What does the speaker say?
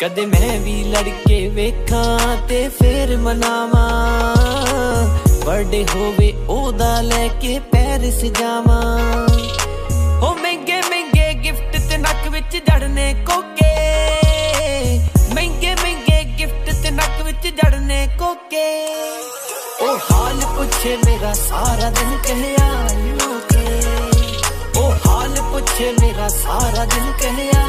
ਕਦੇ ਮੈਂ ਵੀ ਲੜਕੇ ਵੇਖਾਂ ਤੇ ਫੇਰ ਮਨਾਵਾਂ। ਬਰਥਡੇ ਹੋਵੇ ਉਹਦਾ ਲੈ ਕੇ ਪੈਰਿਸ ਜਾਵਾਂ ਹੋ ਮਹਿੰਗੇ ਮਹਿੰਗੇ ਗਿਫਟ ਤੇ ਨੱਕ ਵਿੱਚ ਜੜਨੇ ਕੋਕੇ। ਮਹਿੰਗੇ ਮਹਿੰਗੇ ਗਿਫਟ ਤੇ ਨੱਕ ਵਿੱਚ ਜੜਨੇ ਕੋਕੇ। ਉਹ ਹਾਲ ਪੁੱਛੇ ਮੇਰਾ ਸਾਰਾ ਦਿਨ ਕਹਿਆ ਯੂ ਉਹ ਹਾਲ ਪੁੱਛੇ ਮੇਰਾ ਸਾਰਾ ਦਿਨ ਕਹਿਆ।